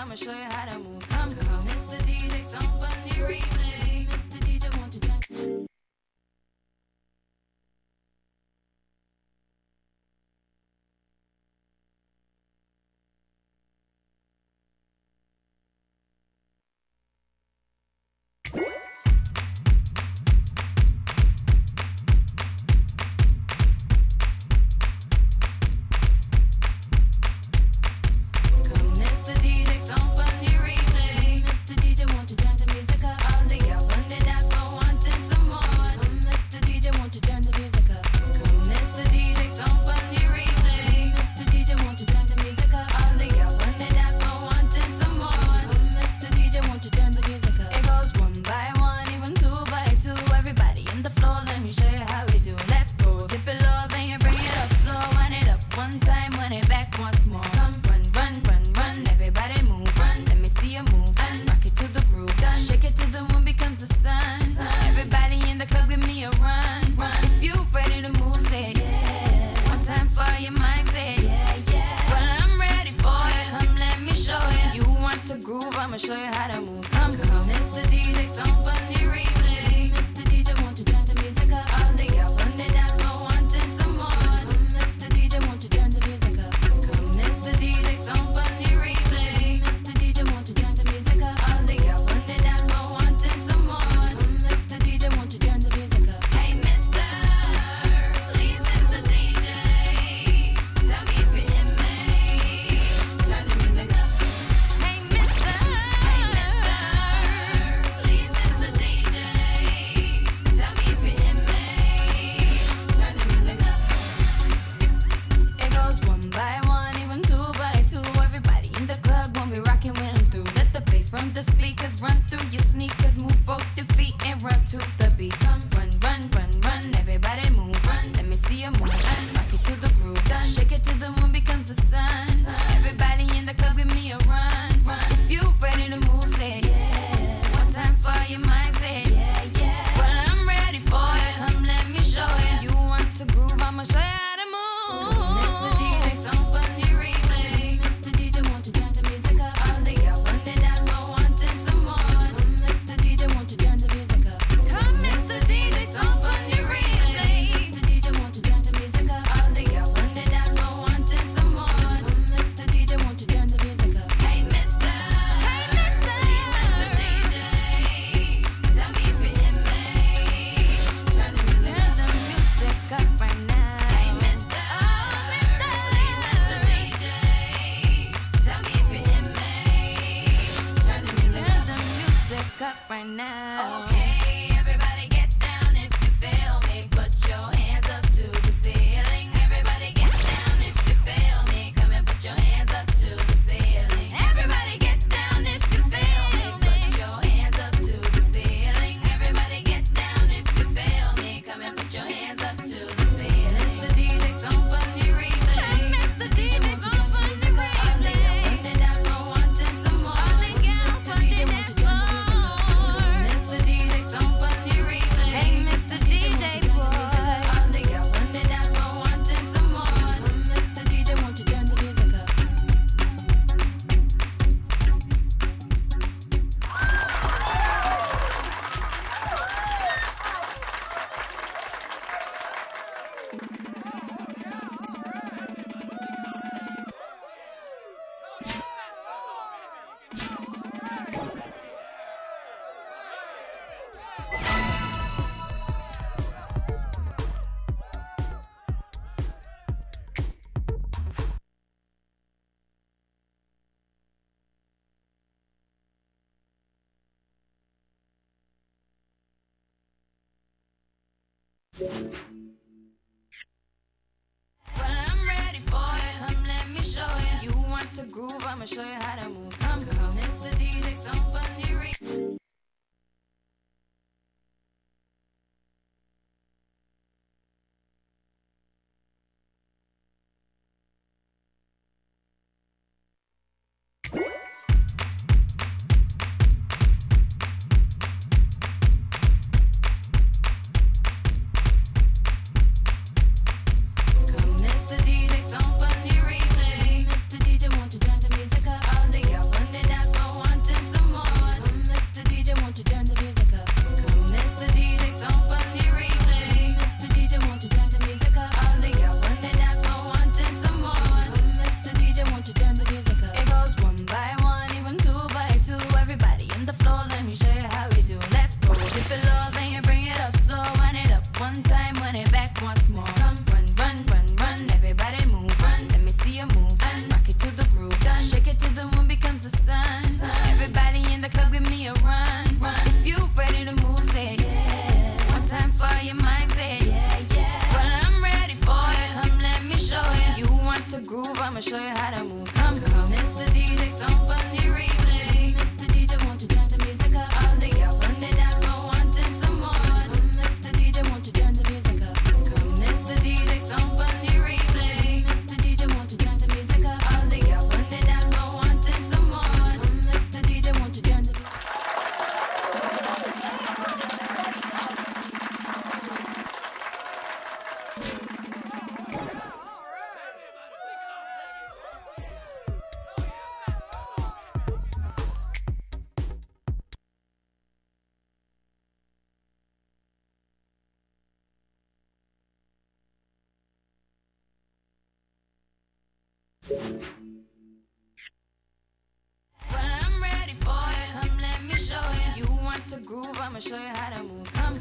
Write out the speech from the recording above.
I'ma show you how to move. Well, show you how to move. Well, I'm ready for it. Come let me show you. You want to groove, I'ma show you how to move. Come